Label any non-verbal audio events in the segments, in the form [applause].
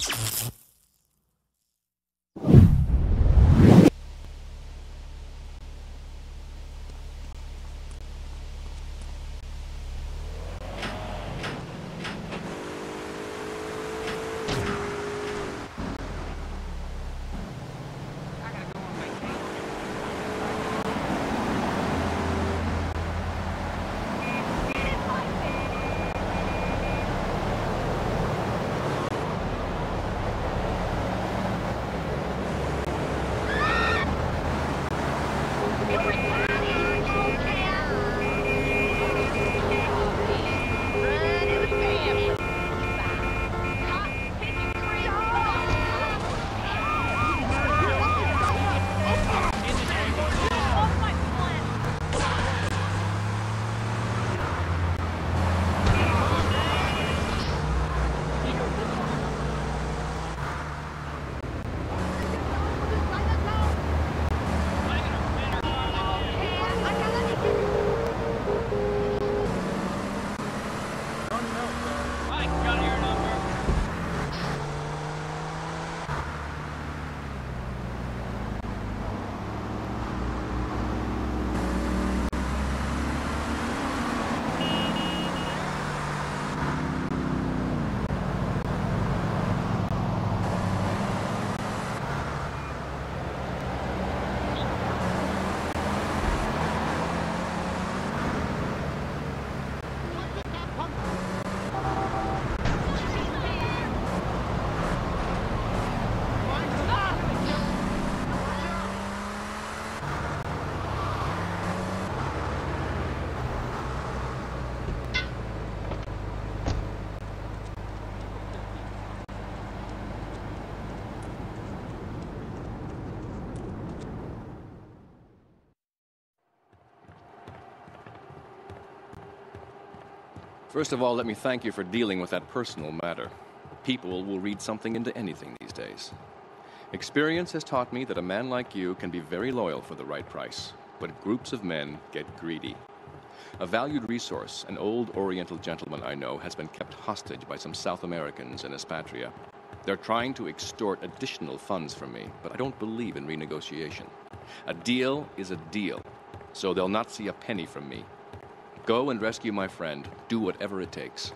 Mm-hmm. First of all, let me thank you for dealing with that personal matter. People will read something into anything these days. Experience has taught me that a man like you can be very loyal for the right price, but groups of men get greedy. A valued resource, an old Oriental gentleman I know, has been kept hostage by some South Americans in Aspatria. They're trying to extort additional funds from me, but I don't believe in renegotiation. A deal is a deal, so they'll not see a penny from me. Go and rescue my friend. Do whatever it takes.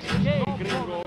Gringo.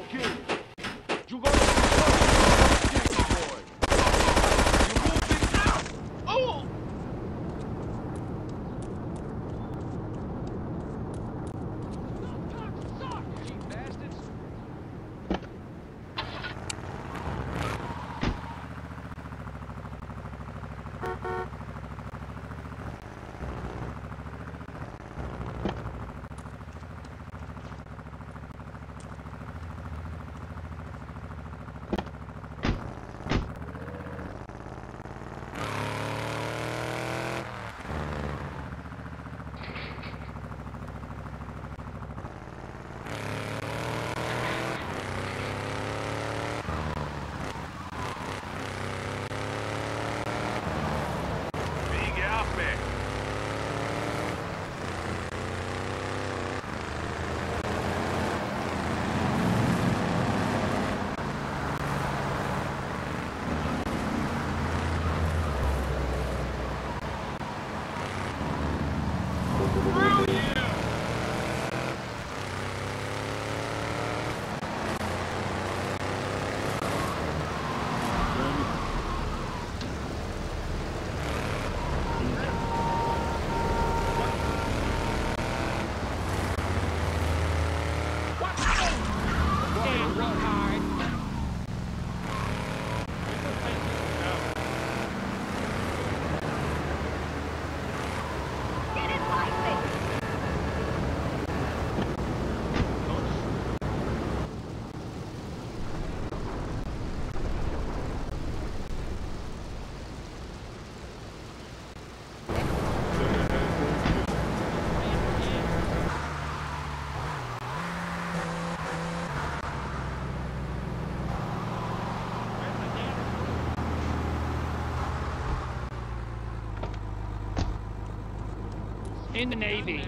In the Navy.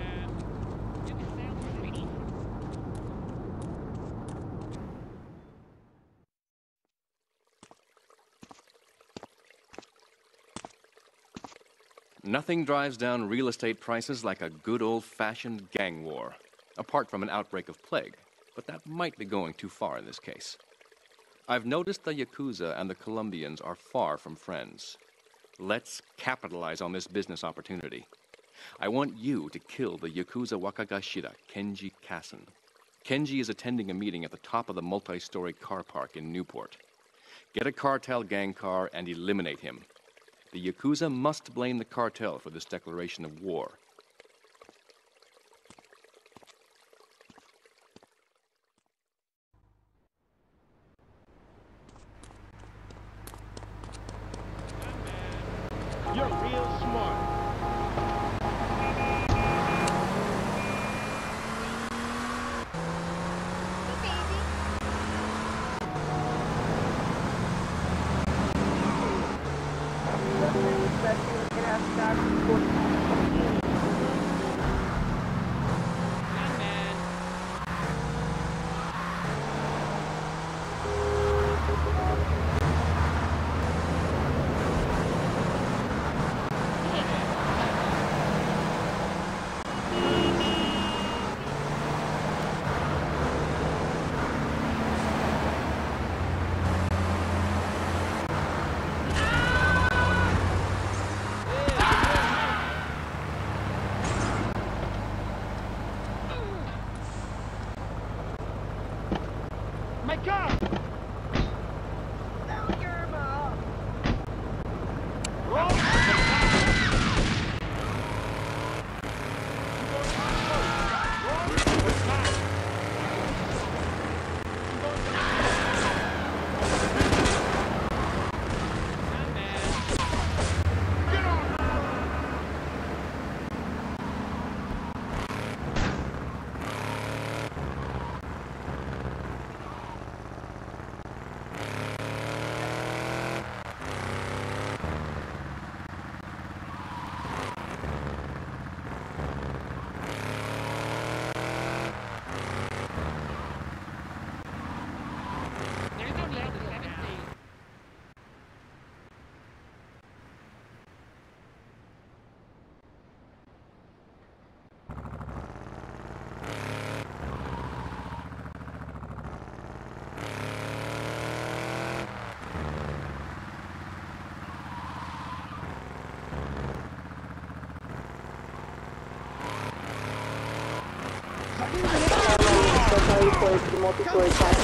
Nothing drives down real estate prices like a good old fashioned gang war, apart from an outbreak of plague, but that might be going too far in this case. I've noticed the Yakuza and the Colombians are far from friends. Let's capitalize on this business opportunity. I want you to kill the Yakuza Wakagashira, Kenji Kasen. Kenji is attending a meeting at the top of the multi story car park in Newport. Get a cartel gang car and eliminate him. The Yakuza must blame the cartel for this declaration of war. You're real smart. Car! Multi-story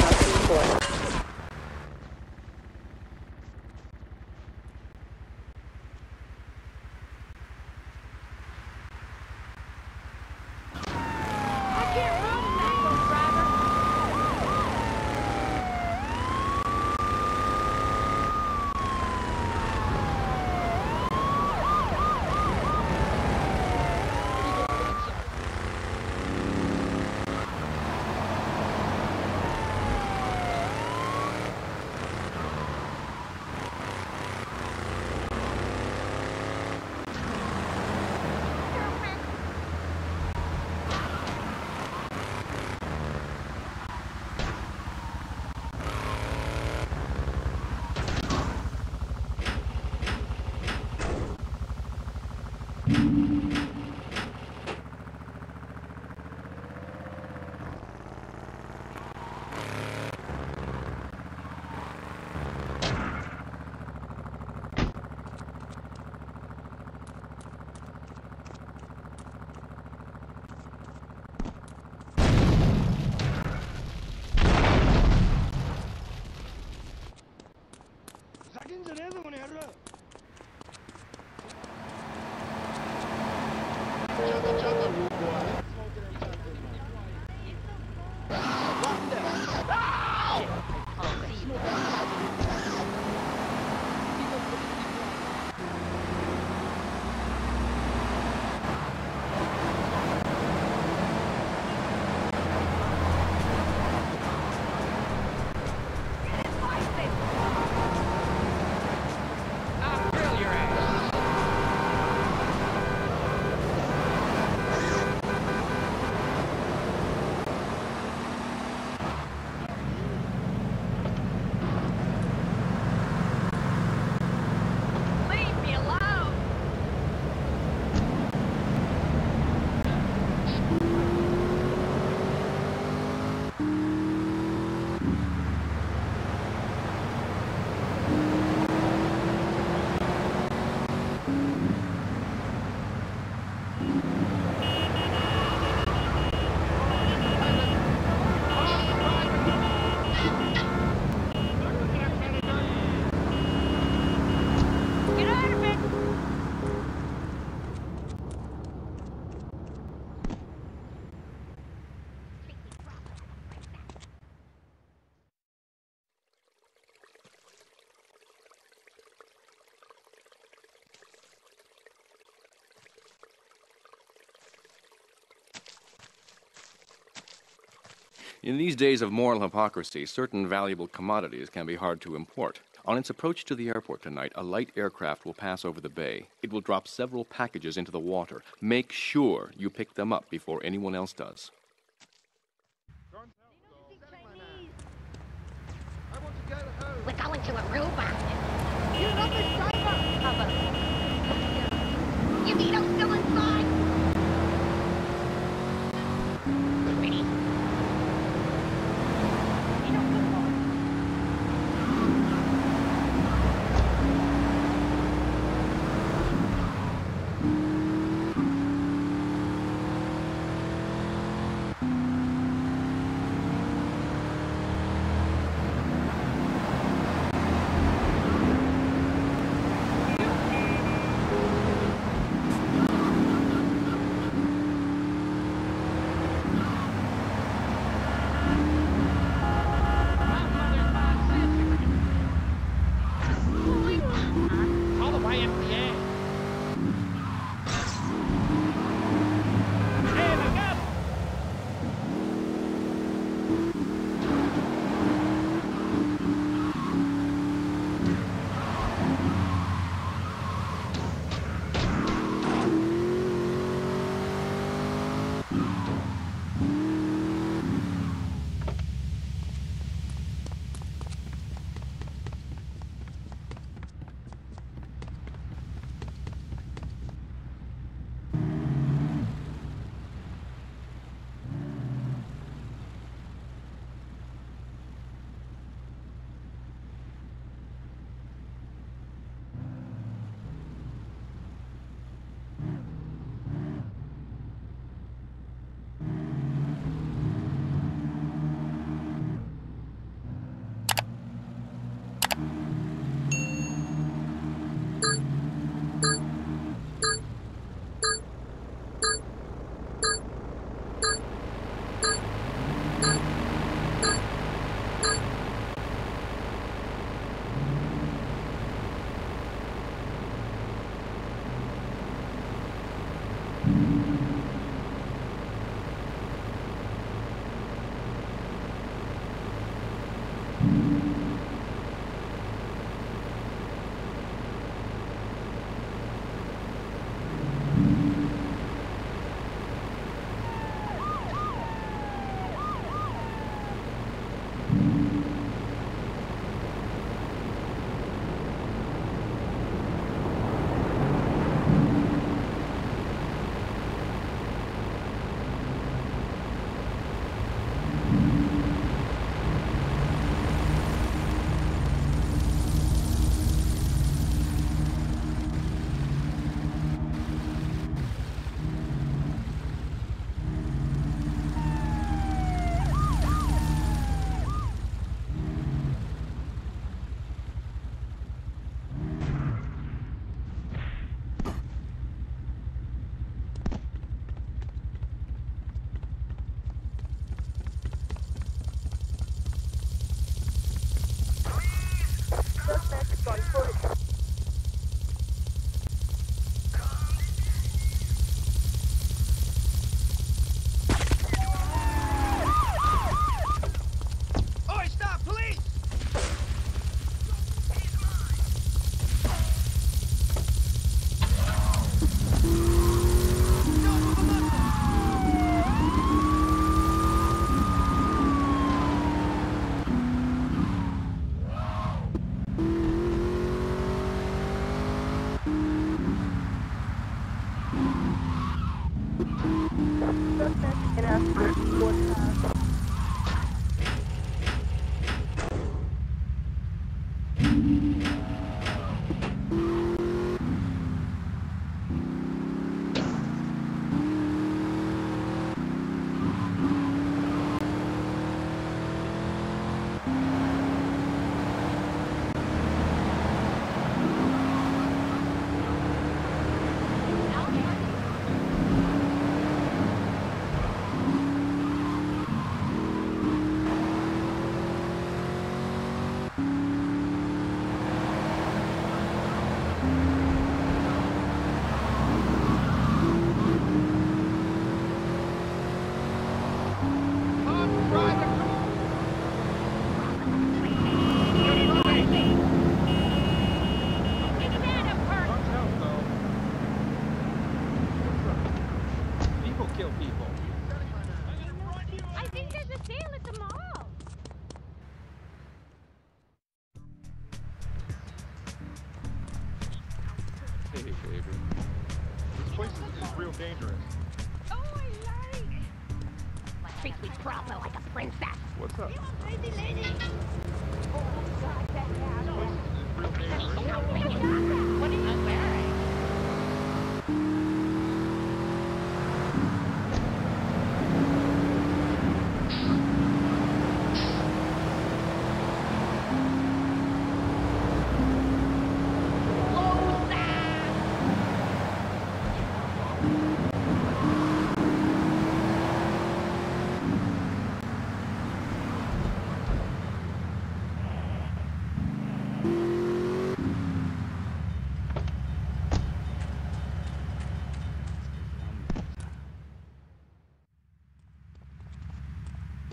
In these days of moral hypocrisy, certain valuable commodities can be hard to import. On its approach to the airport tonight, a light aircraft will pass over the bay. It will drop several packages into the water. Make sure you pick them up before anyone else does. We're going to Aruba. You know the driver. Cover. You mean I'm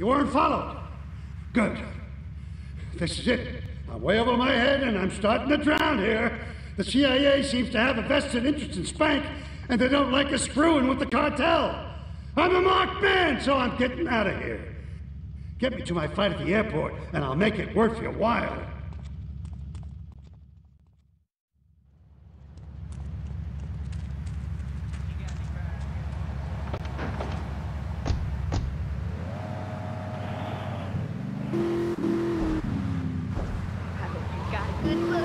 You weren't followed. Good. This is it. I'm way over my head and I'm starting to drown here. The CIA seems to have a vested interest in Spank, and they don't like us screwing with the cartel. I'm a marked man, so I'm getting out of here. Get me to my fight at the airport, and I'll make it worth your while. I hope you got a good look.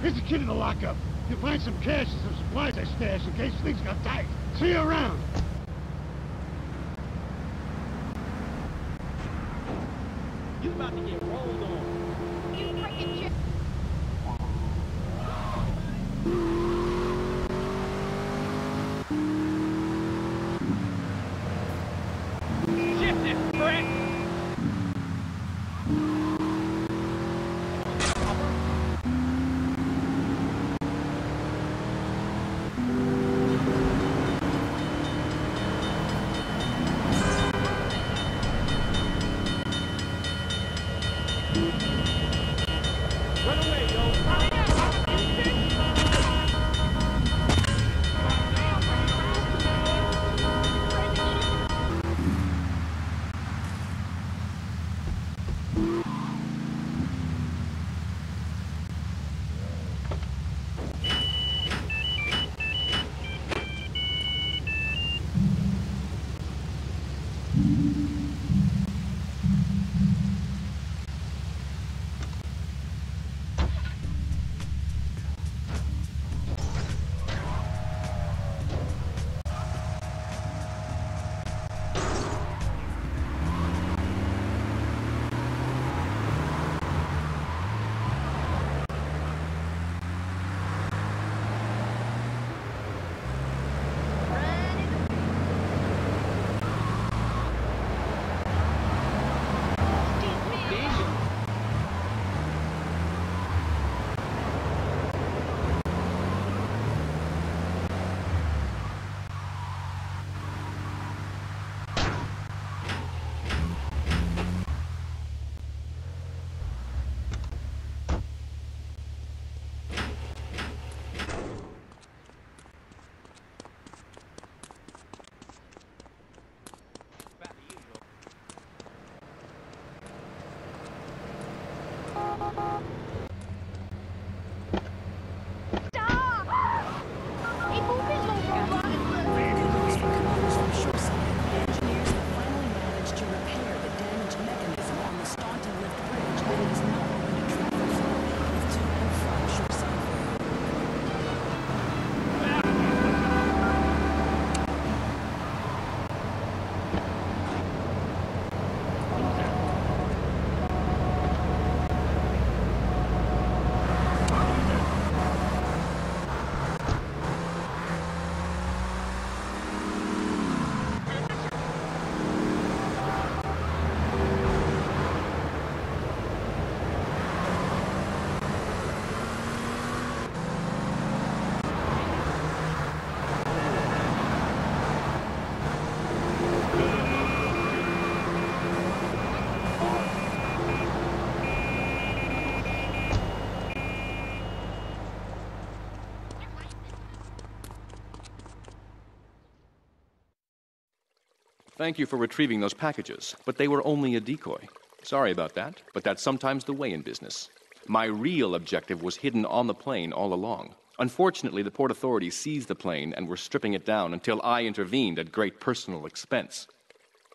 Here's the kid in the lockup. You'll find some cash and some supplies I stashed in case things got tight. See you around. Thank you for retrieving those packages, but they were only a decoy. Sorry about that, but that's sometimes the way in business. My real objective was hidden on the plane all along. Unfortunately, the port authorities seized the plane and were stripping it down until I intervened at great personal expense.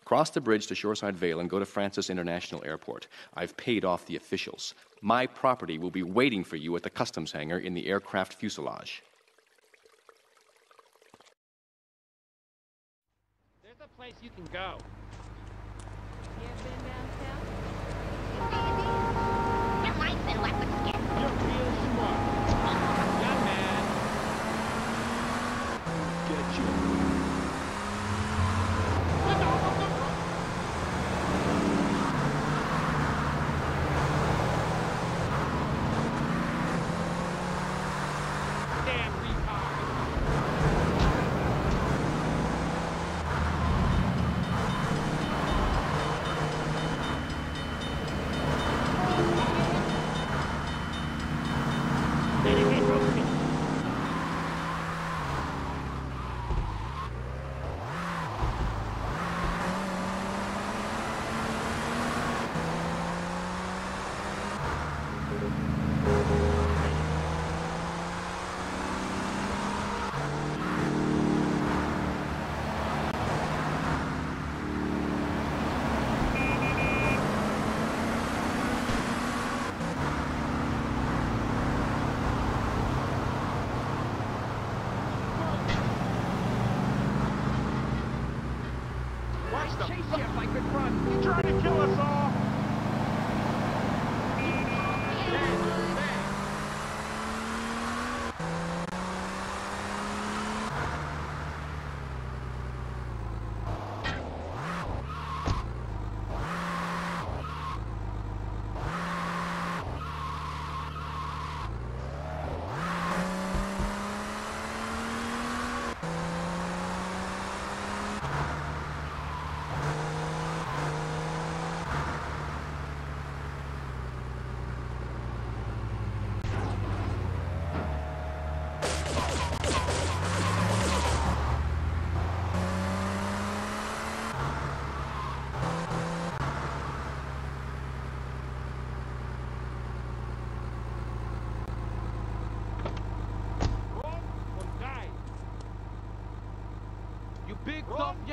Cross the bridge to Shoreside Vale and go to Francis International Airport. I've paid off the officials. My property will be waiting for you at the customs hangar in the aircraft fuselage. There's a place you can go.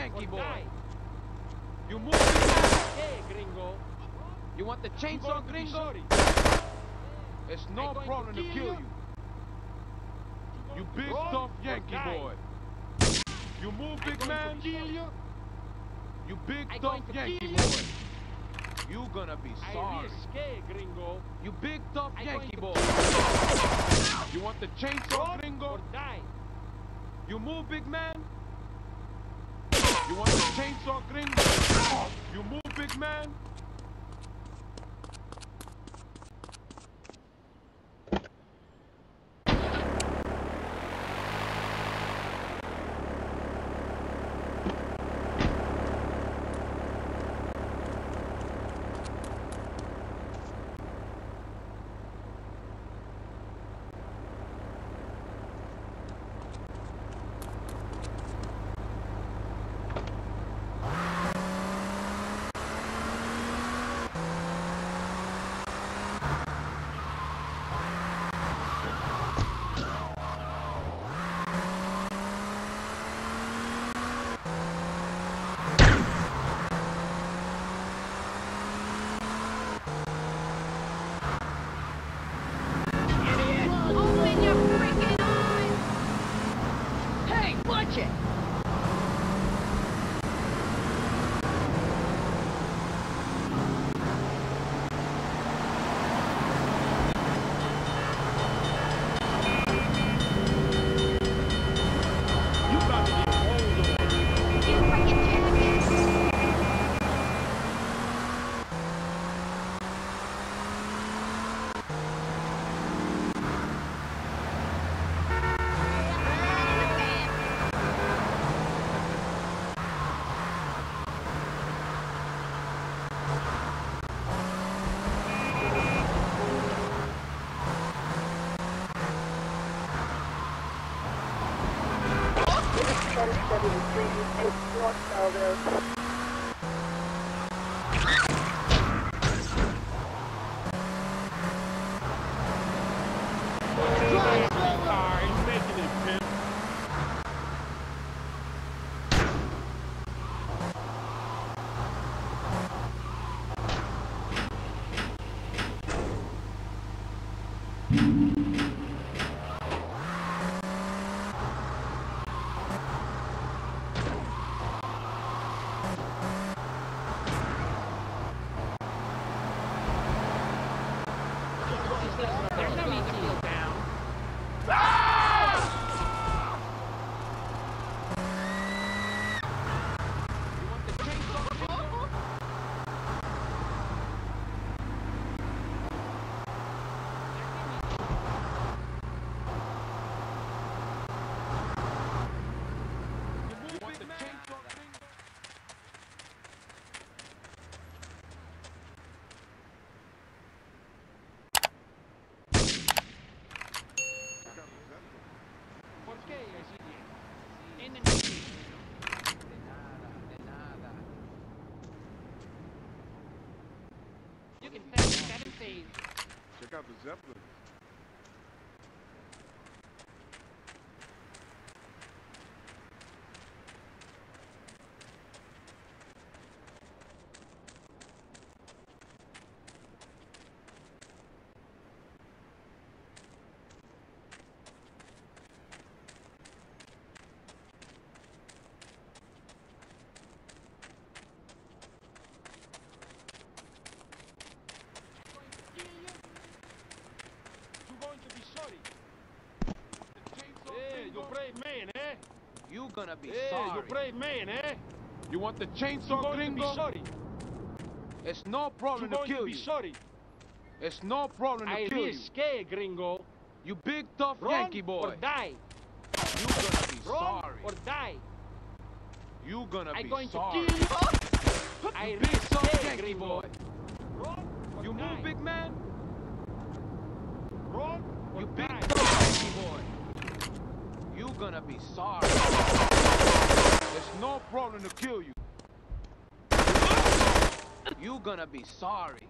Yankee boy. You move. Hey, gringo. You want the chainsaw going to be gringo? It's no problem to kill kill you. you. You big tough Yankee boy. You move, big man. kill you. You big I tough Yankee you. boy. You gonna be sorry. risque, gringo. You big tough I Yankee boy. You want the chainsaw gringo? die. You move, big man. You want the chainsaw gringo? You move, big man. Open your freaking eyes! Hey, watch it! You about to get rolled on. You freaking jackass! North Belleville. Car, he's making it, pimp. There's no need to feel down. ¿Por qué así? In the navy. You can tell seven days. Out the Zeppelin. You going to be sorry. Hey, you brave man, eh? You gonna be Hey, sorry. you brave man, eh? You want the You chainsaw going to be gringo? sorry. It's no You problem to going to kill be you. sorry. It's no problem to I kill you. risque, gringo. You big tough Run Yankee boy. or die. You gonna be Run sorry. or die. You gonna I'm be going sorry. to kill you. I You big tough Yankee gringo. boy. Run or You die. move, big man. Run or You big tough Yankee boy. You gonna be sorry. It's no problem to kill you. You gonna be sorry.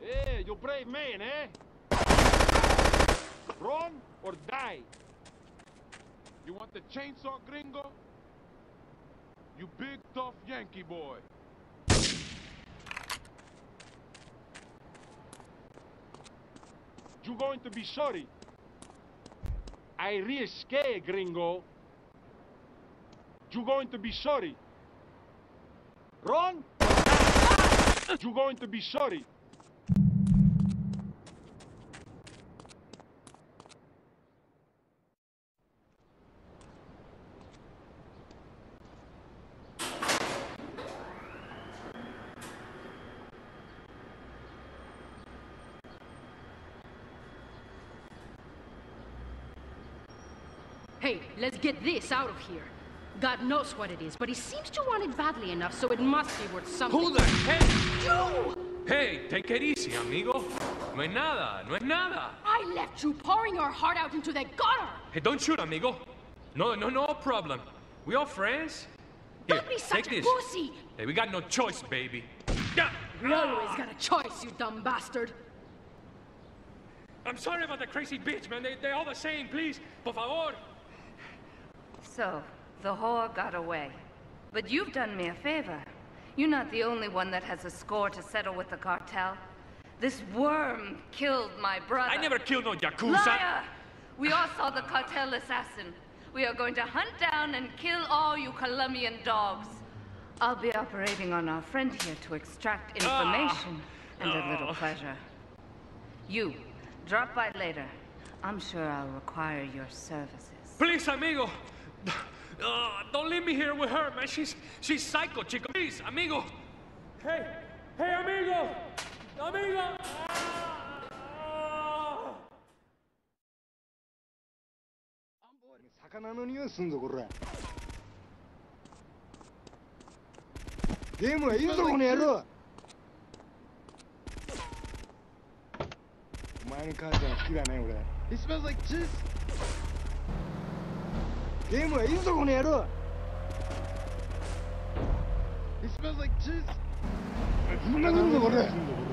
Hey, you brave man, eh? Run or die. You want the chainsaw gringo? You big tough Yankee boy. You going to be sorry. I risque, gringo. You're going to be sorry. Run. or die. You going to be sorry. [laughs] Hey, let's get this out of here. God knows what it is, but he seems to want it badly enough, so it must be worth something. Who the heck? You! Hey, take it easy, amigo. No es nada, no es nada. I left you pouring your heart out into the gutter! Hey, don't shoot, amigo. No, no, no problem. We all friends. Here, Don't be take such a this. pussy! Hey, we got no choice, baby. Yeah. We always got a choice, you dumb bastard. I'm sorry about the crazy bitch, man. They, they all the same. Please, por favor. So, the whore got away. But you've done me a favor. You're not the only one that has a score to settle with the cartel. This worm killed my brother. I never killed no yakuza. Liar! We all saw the cartel assassin. We are going to hunt down and kill all you Colombian dogs. I'll be operating on our friend here to extract ah. information and a little Oh. pleasure. You, drop by later. I'm sure I'll require your services. Please, amigo. Uh, don't leave me here with her, man. She's she's psycho, chico. Please, amigo. Hey, hey, amigo, amigo. Ah! 魚の匂いすんぞこれゲームはいいぞこの野郎お前の母ちゃん好きだね俺 He smells like jizz. ゲームはいいぞこの野郎 It smells like cheese! る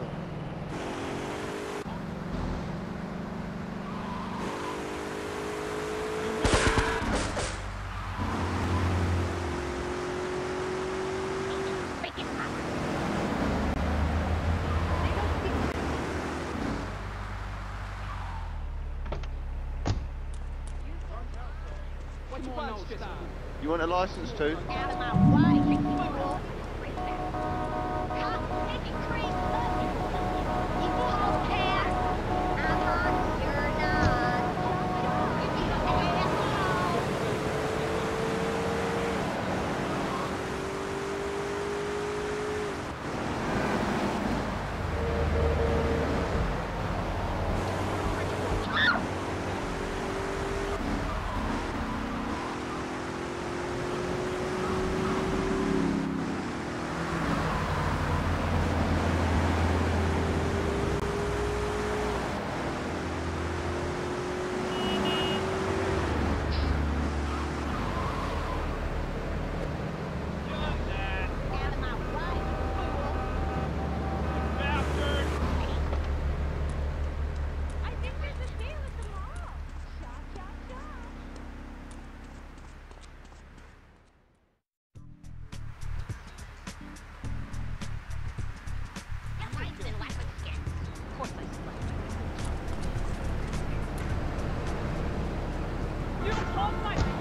You want a license too? Oh my God.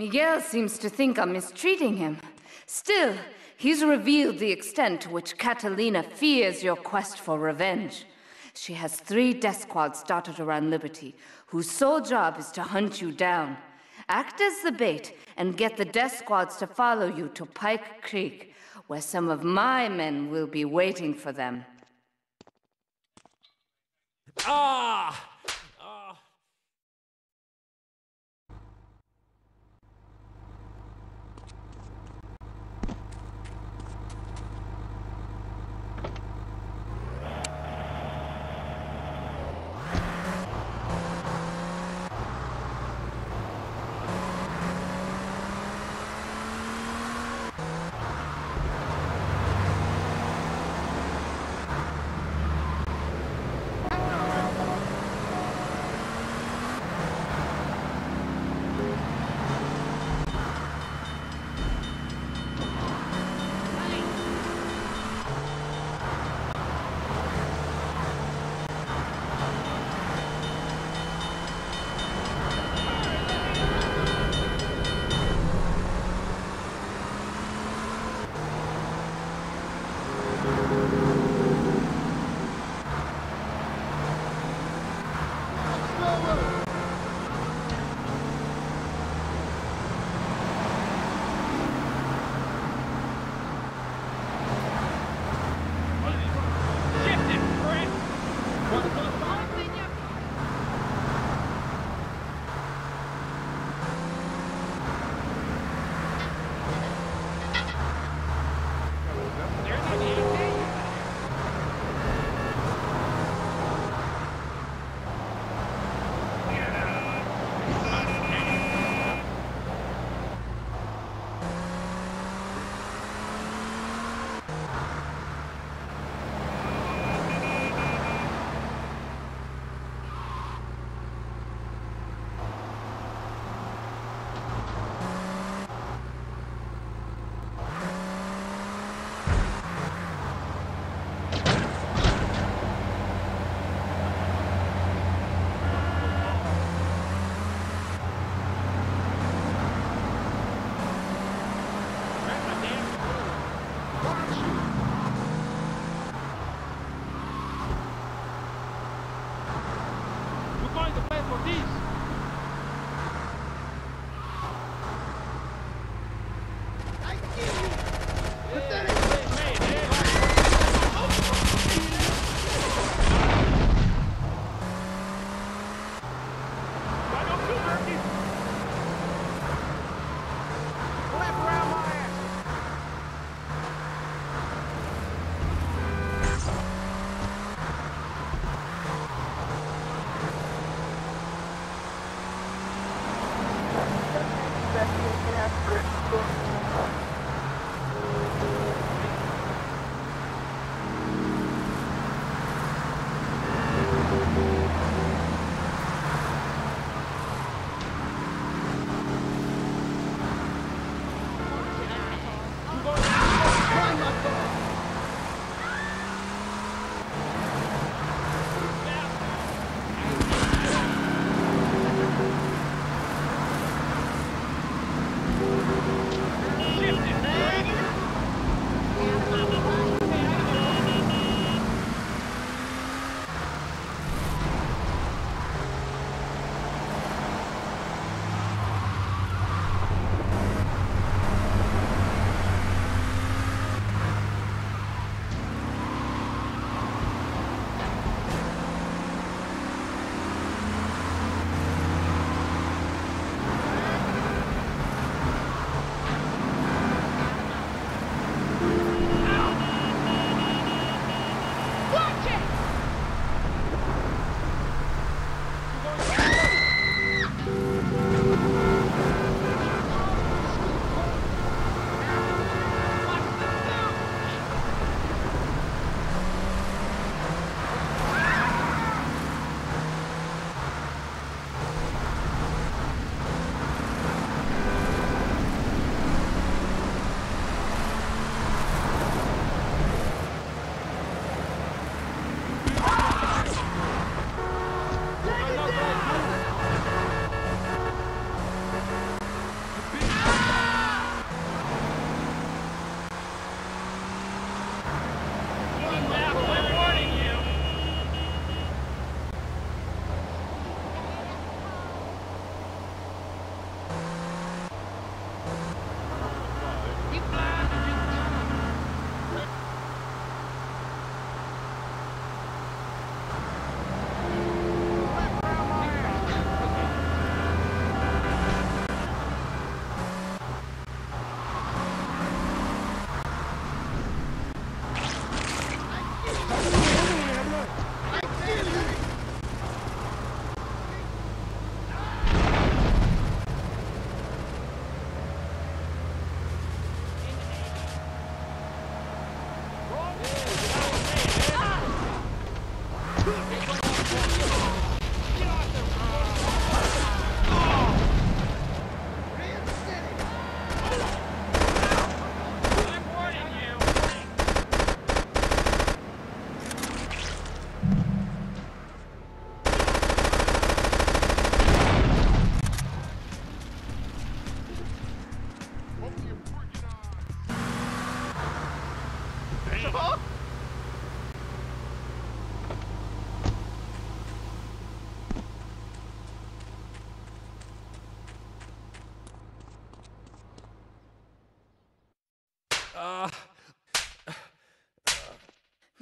Miguel seems to think I'm mistreating him. Still, he's revealed the extent to which Catalina fears your quest for revenge. She has three death squads dotted around Liberty, whose sole job is to hunt you down. Act as the bait and get the death squads to follow you to Pike Creek, where some of my men will be waiting for them. Ah!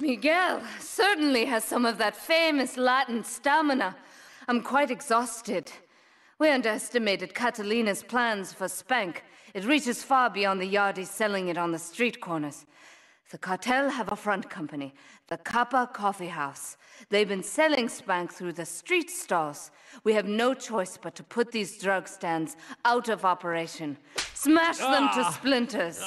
Miguel certainly has some of that famous Latin stamina. I'm quite exhausted. We underestimated Catalina's plans for Spank. It reaches far beyond the yardies selling it on the street corners. The cartel have a front company, the Kappa Coffee House. They've been selling Spank through the street stalls. We have no choice but to put these drug stands out of operation. Smash them to Ah. splinters.